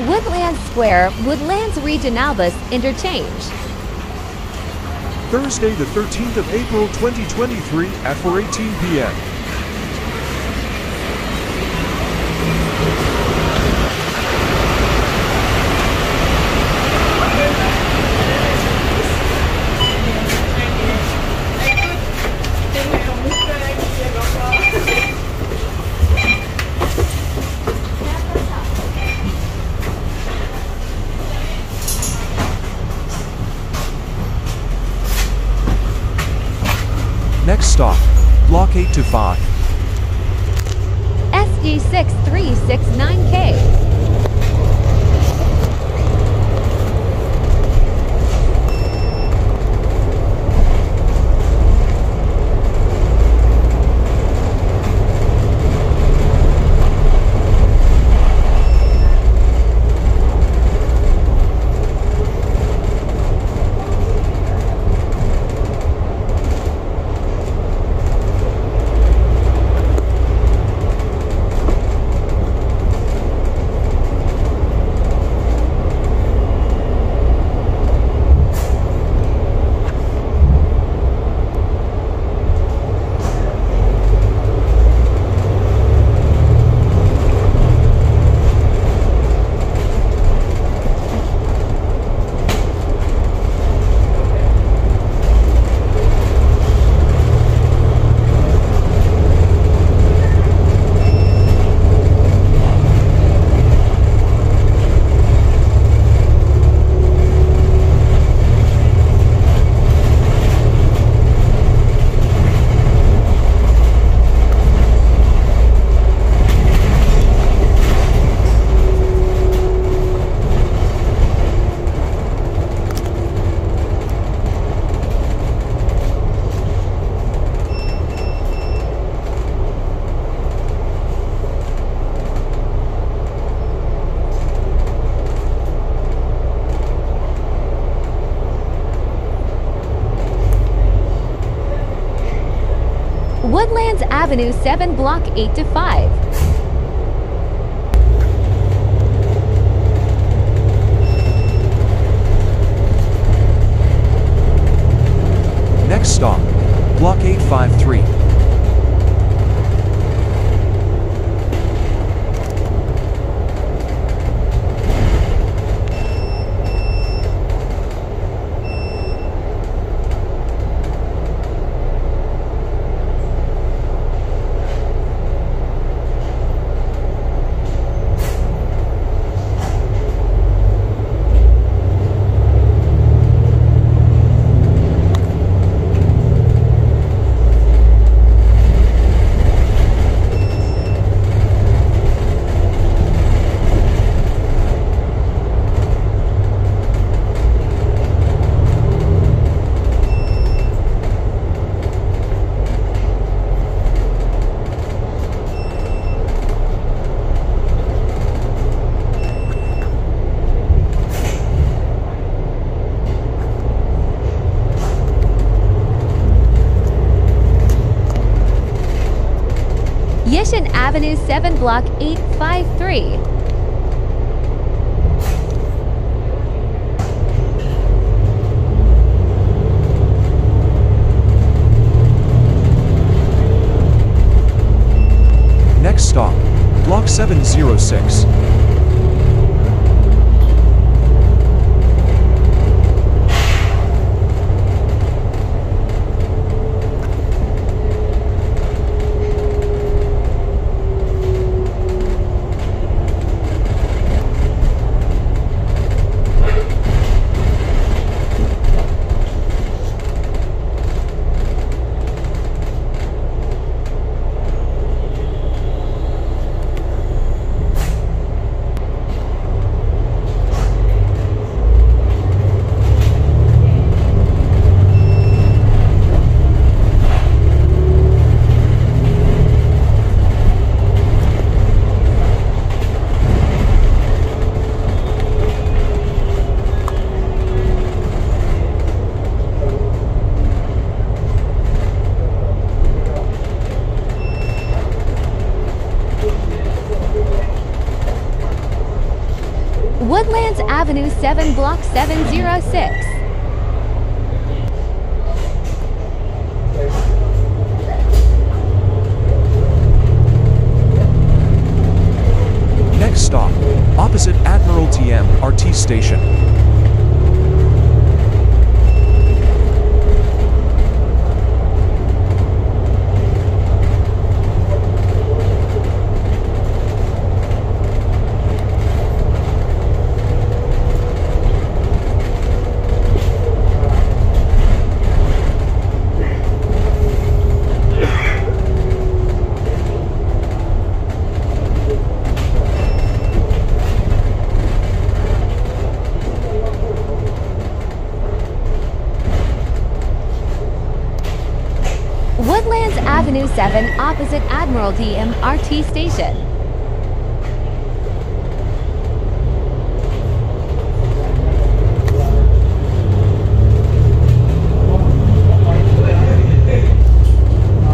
Woodlands Square, Woodlands Regionalbus Interchange. Thursday, the 13th of April 2023 at 4:18 p.m. Next stop, Block 8 to 5. SG6369K. Woodlands Avenue 7, Block 8 to 5. Next stop, Block 853. Yishun Avenue 7, Block 853. Next stop, Block 706. 7, Block 706. Next stop, opposite Admiralty MRT station. Woodlands Avenue 7, opposite Admiralty MRT station.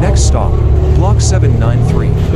Next stop, Block 793.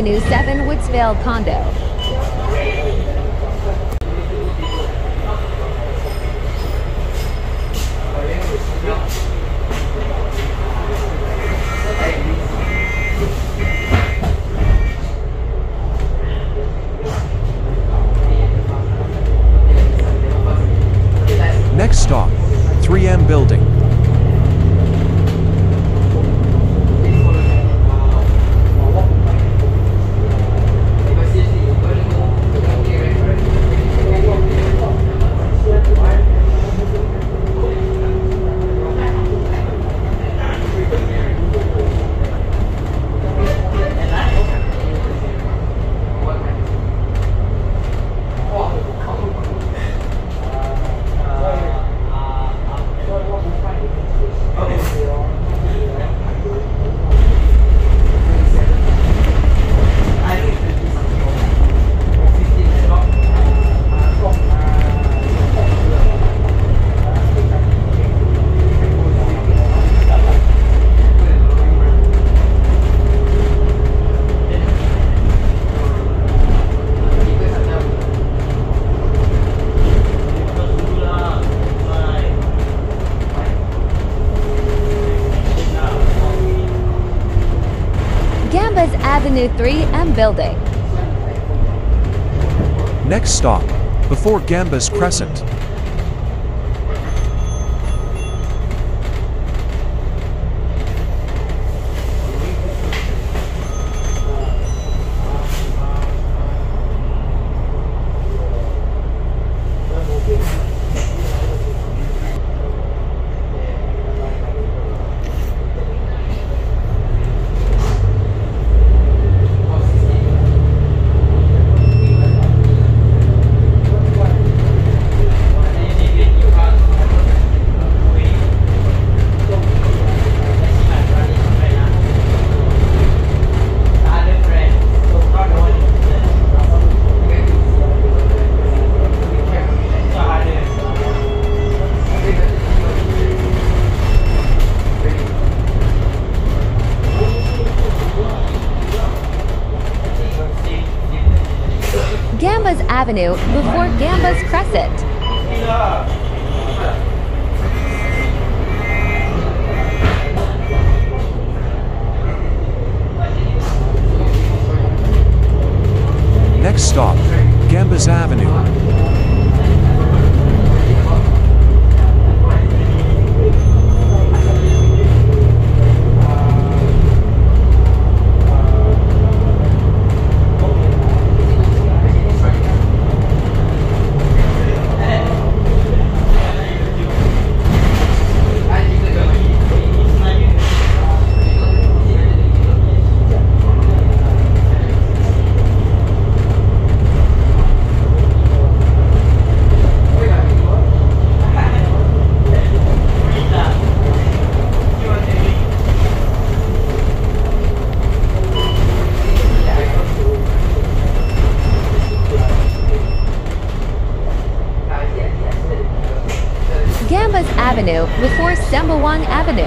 Avenue 7, Woodsvale Condo. Next stop, 3M Building. Gambas Avenue 3, M Building. Next stop, before Gambas Crescent. Avenue before Gambas Crescent. Next stop, Gambas Avenue. Gambas Avenue before Sembawang Avenue.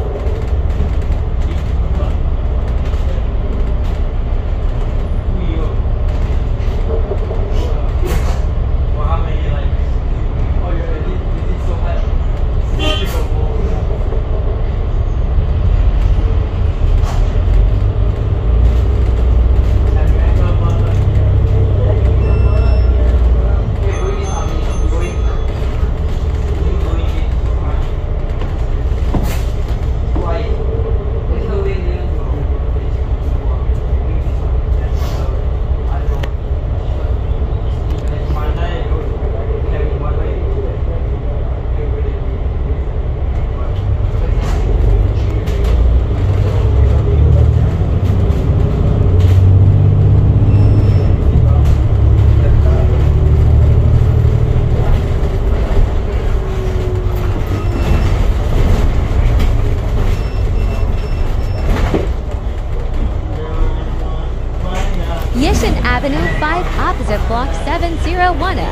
marijuana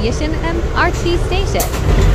Mission and RT Station.